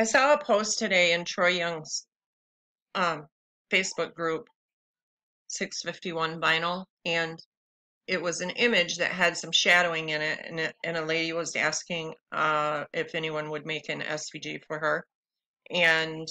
I saw a post today in Troy Young's um, Facebook group, 651 Vinyl, and it was an image that had some shadowing in it, and, it, and a lady was asking uh, if anyone would make an SVG for her. And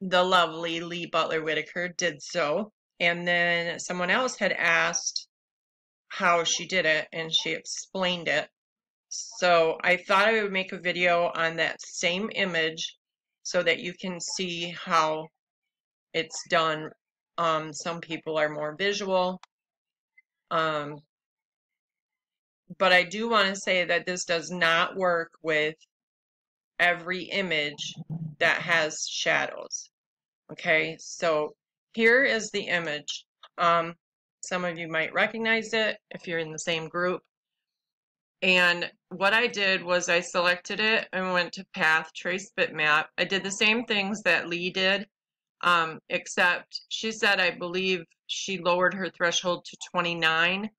the lovely Lee Butler Whitaker did so. And then someone else had asked how she did it, and she explained it. So I thought I would make a video on that same image so that you can see how it's done. Um, some people are more visual. Um, but I do want to say that this does not work with every image that has shadows. Okay, so here is the image. Um, some of you might recognize it if you're in the same group. And what I did was I selected it and went to path, trace bitmap. I did the same things that Lee did, um, except she said I believe she lowered her threshold to 29.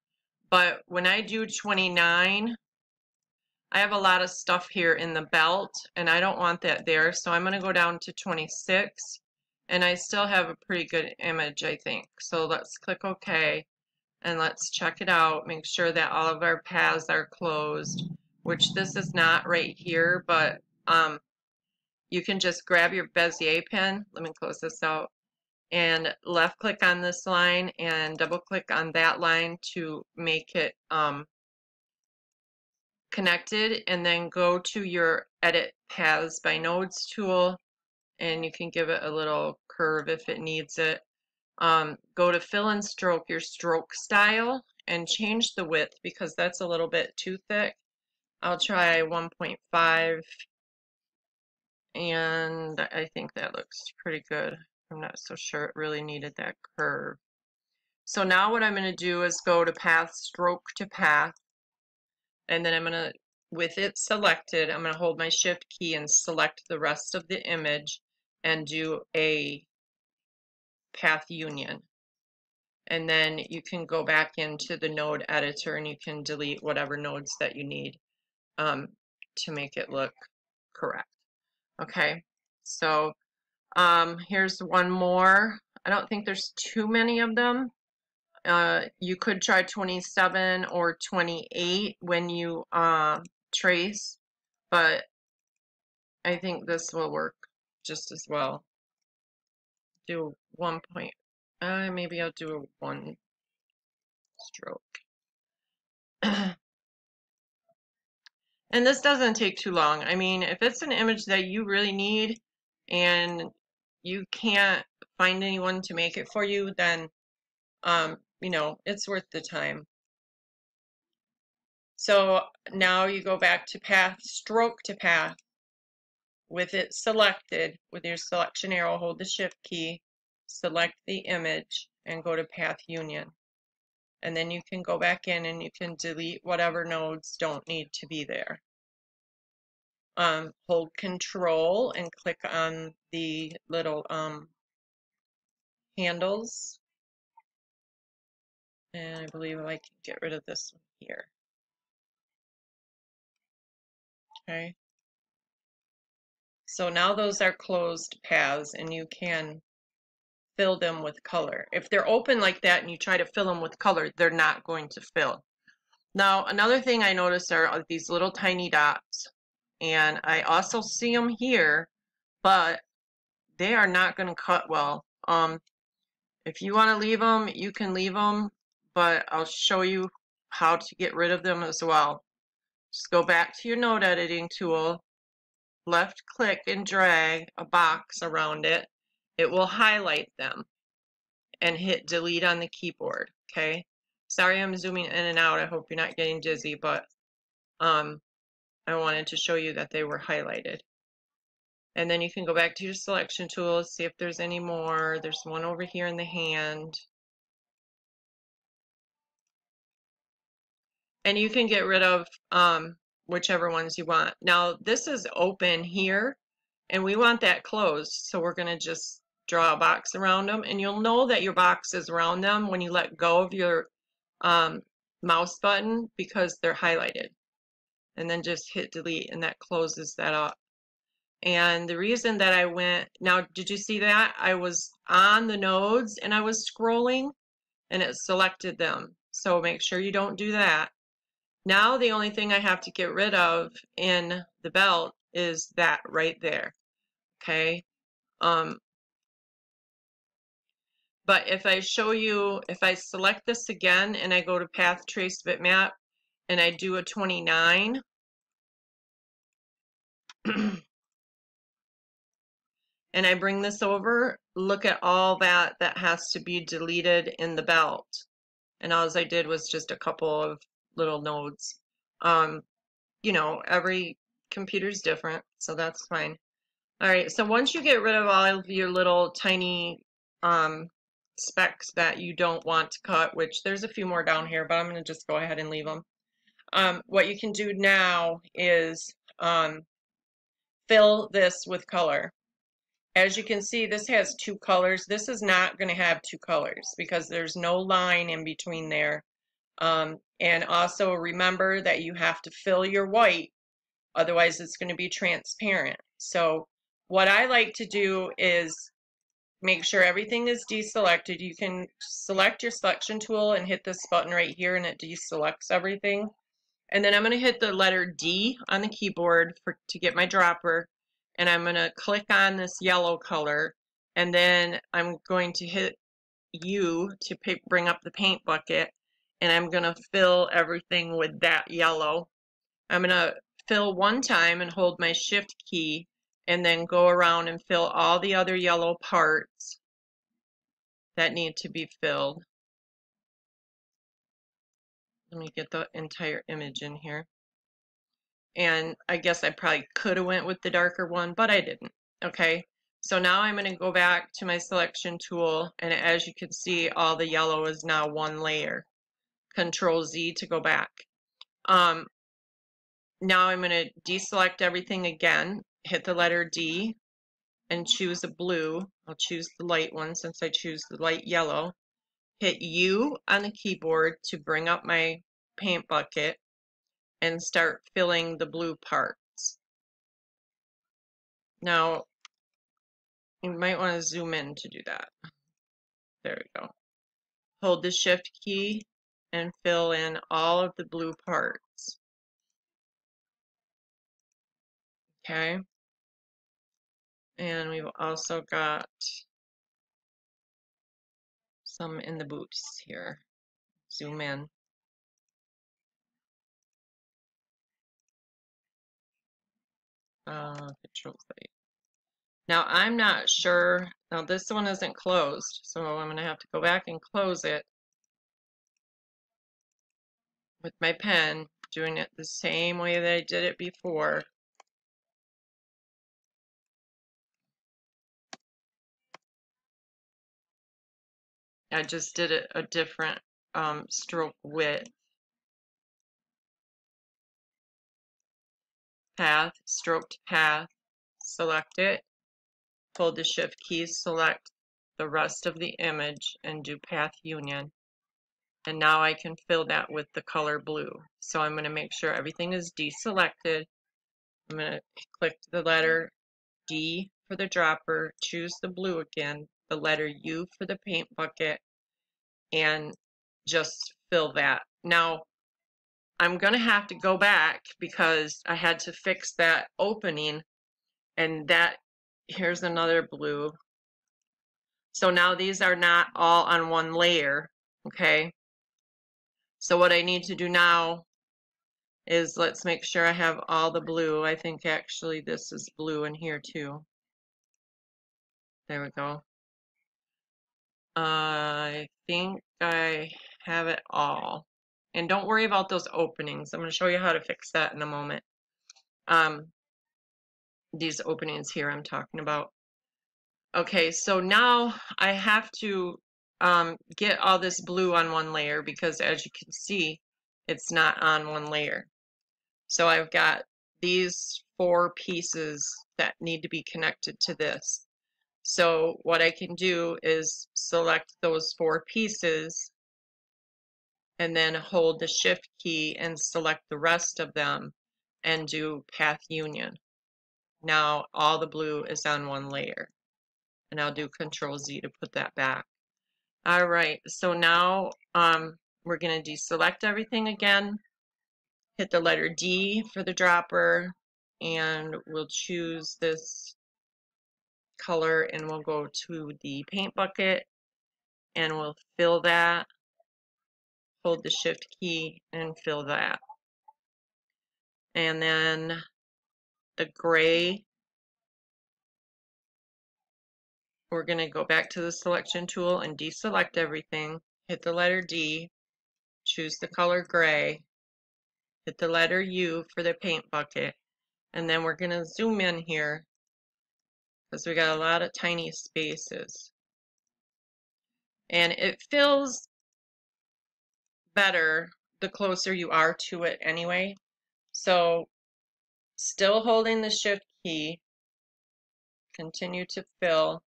But when I do 29, I have a lot of stuff here in the belt and I don't want that there. So I'm going to go down to 26 and I still have a pretty good image, I think. So let's click OK and let's check it out. Make sure that all of our paths are closed, which this is not right here, but um, you can just grab your Bezier pen. Let me close this out. And left click on this line and double click on that line to make it um, connected and then go to your edit paths by nodes tool and you can give it a little curve if it needs it. Um, go to fill and stroke your stroke style and change the width because that's a little bit too thick. I'll try 1.5 and I think that looks pretty good. I'm not so sure it really needed that curve. So now what I'm going to do is go to path stroke to path and then I'm going to with it selected I'm going to hold my shift key and select the rest of the image and do a path union. And then you can go back into the node editor and you can delete whatever nodes that you need um, to make it look correct. Okay, so um, here's one more. I don't think there's too many of them. Uh, you could try 27 or 28 when you uh, trace, but I think this will work just as well. Do one point, uh, maybe I'll do a one stroke. and this doesn't take too long. I mean, if it's an image that you really need and you can't find anyone to make it for you, then, um, you know, it's worth the time. So now you go back to path, stroke to path, with it selected, with your selection arrow, hold the shift key, select the image, and go to Path Union. And then you can go back in and you can delete whatever nodes don't need to be there. Um, hold Control and click on the little um, handles. And I believe I can get rid of this one here. Okay. So now those are closed paths and you can fill them with color. If they're open like that and you try to fill them with color, they're not going to fill. Now, another thing I notice are these little tiny dots. And I also see them here, but they are not going to cut well. Um, if you want to leave them, you can leave them, but I'll show you how to get rid of them as well. Just go back to your node editing tool left click and drag a box around it, it will highlight them and hit delete on the keyboard, okay? Sorry I'm zooming in and out. I hope you're not getting dizzy, but um, I wanted to show you that they were highlighted. And then you can go back to your selection tools, see if there's any more. There's one over here in the hand. And you can get rid of um, whichever ones you want. Now this is open here and we want that closed. So we're going to just draw a box around them and you'll know that your box is around them when you let go of your um, mouse button because they're highlighted. And then just hit delete and that closes that up. And the reason that I went, now did you see that? I was on the nodes and I was scrolling and it selected them. So make sure you don't do that. Now the only thing I have to get rid of in the belt is that right there. Okay. Um, but if I show you, if I select this again and I go to Path Trace Bitmap and I do a 29, and I bring this over, look at all that that has to be deleted in the belt. And all I did was just a couple of little nodes. Um, you know, every computer is different, so that's fine. All right, so once you get rid of all of your little tiny um, specks that you don't want to cut, which there's a few more down here, but I'm going to just go ahead and leave them. Um, what you can do now is um, fill this with color. As you can see, this has two colors. This is not going to have two colors because there's no line in between there. Um, and also remember that you have to fill your white, otherwise it's going to be transparent. So what I like to do is make sure everything is deselected. You can select your selection tool and hit this button right here and it deselects everything. And then I'm going to hit the letter D on the keyboard for to get my dropper. And I'm going to click on this yellow color. And then I'm going to hit U to bring up the paint bucket. And I'm going to fill everything with that yellow. I'm going to fill one time and hold my shift key and then go around and fill all the other yellow parts that need to be filled. Let me get the entire image in here. And I guess I probably could have went with the darker one, but I didn't. Okay, so now I'm going to go back to my selection tool, and as you can see, all the yellow is now one layer. Control Z to go back. Um, now I'm going to deselect everything again, hit the letter D, and choose a blue. I'll choose the light one since I choose the light yellow hit U on the keyboard to bring up my paint bucket and start filling the blue parts. Now, you might want to zoom in to do that. There we go. Hold the shift key and fill in all of the blue parts. Okay. And we've also got some in the boots here. Zoom in. Uh, control plate. Now I'm not sure, now this one isn't closed, so I'm going to have to go back and close it with my pen, doing it the same way that I did it before. I just did it a different um, stroke width. Path, stroked path, select it, hold the shift key, select the rest of the image and do path union. And now I can fill that with the color blue. So I'm going to make sure everything is deselected. I'm going to click the letter D for the dropper, choose the blue again, the letter U for the paint bucket, and just fill that. Now, I'm going to have to go back because I had to fix that opening and that, here's another blue. So now these are not all on one layer, okay? So what I need to do now is let's make sure I have all the blue. I think actually this is blue in here too. There we go. Uh, I think I have it all. And don't worry about those openings. I'm going to show you how to fix that in a moment. Um, these openings here I'm talking about. Okay, so now I have to um, get all this blue on one layer because as you can see, it's not on one layer. So I've got these four pieces that need to be connected to this. So what I can do is select those four pieces and then hold the shift key and select the rest of them and do path union. Now all the blue is on one layer. And I'll do Control Z to put that back. All right, so now um, we're going to deselect everything again. Hit the letter D for the dropper, and we'll choose this color and we'll go to the paint bucket and we'll fill that. Hold the shift key and fill that. And then the gray, we're going to go back to the selection tool and deselect everything. Hit the letter D, choose the color gray, hit the letter U for the paint bucket, and then we're going to zoom in here because we got a lot of tiny spaces. And it fills better the closer you are to it anyway. So still holding the shift key, continue to fill.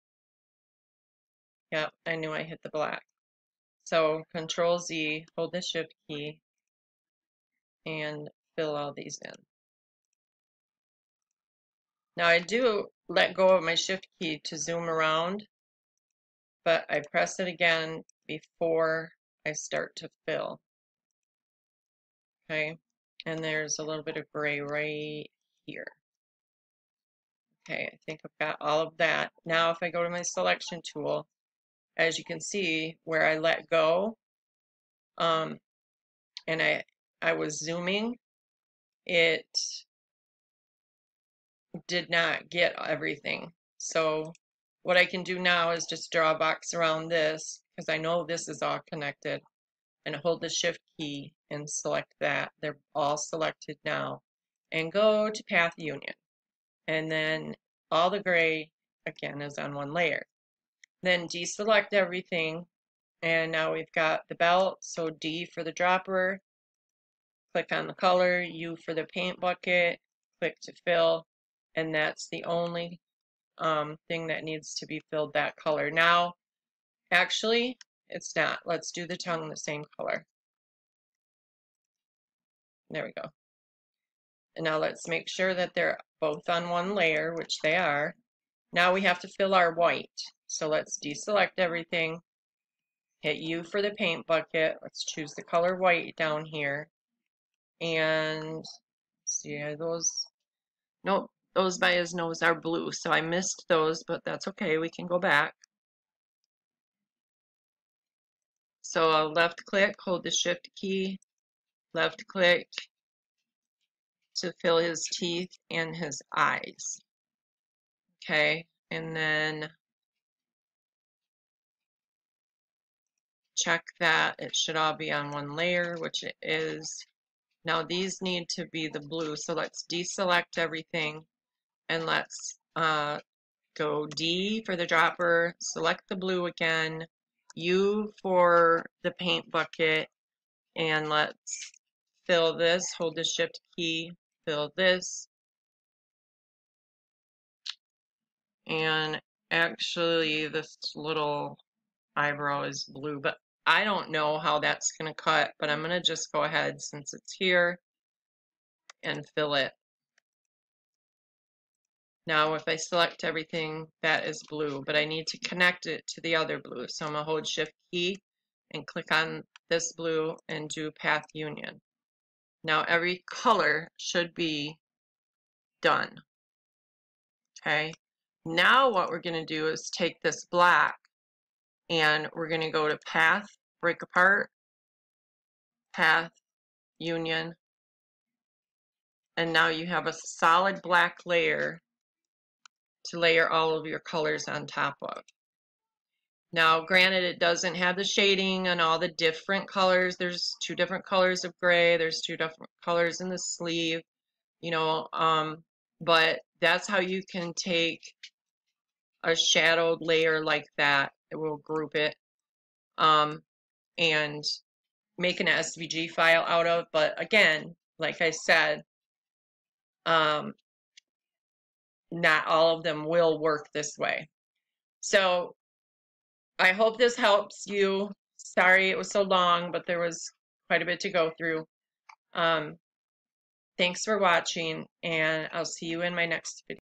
Yep, I knew I hit the black. So control Z, hold the shift key, and fill all these in. Now I do let go of my shift key to zoom around, but I press it again before I start to fill. Okay, and there's a little bit of gray right here. Okay, I think I've got all of that. Now if I go to my selection tool, as you can see where I let go, um, and I, I was zooming, it did not get everything. So what I can do now is just draw a box around this because I know this is all connected and hold the shift key and select that. They're all selected now and go to path union. And then all the gray again is on one layer. Then deselect everything and now we've got the belt. So D for the dropper, click on the color, U for the paint bucket, click to fill, and that's the only um, thing that needs to be filled that color. Now, actually, it's not. Let's do the tongue the same color. There we go. And now let's make sure that they're both on one layer, which they are. Now we have to fill our white. So let's deselect everything. Hit U for the paint bucket. Let's choose the color white down here. And see, are those? Nope, those by his nose are blue. So I missed those, but that's okay. We can go back. So I'll left click, hold the shift key, left click, to fill his teeth and his eyes. Okay, and then check that. It should all be on one layer, which it is. Now these need to be the blue, so let's deselect everything and let's uh, go D for the dropper, select the blue again, U for the paint bucket, and let's fill this, hold the shift key, fill this. And actually this little eyebrow is blue, but I don't know how that's going to cut, but I'm going to just go ahead since it's here and fill it. Now if I select everything, that is blue, but I need to connect it to the other blue. So I'm going to hold shift key and click on this blue and do path union. Now every color should be done. Okay. Now what we're going to do is take this black and we're going to go to path, break apart, path, union, and now you have a solid black layer to layer all of your colors on top of. Now, granted, it doesn't have the shading and all the different colors. There's two different colors of gray. There's two different colors in the sleeve, you know, um, but that's how you can take a shadowed layer like that. It will group it um, and make an SVG file out of. But again, like I said, um, not all of them will work this way. So I hope this helps you. Sorry it was so long, but there was quite a bit to go through. Um, thanks for watching, and I'll see you in my next video.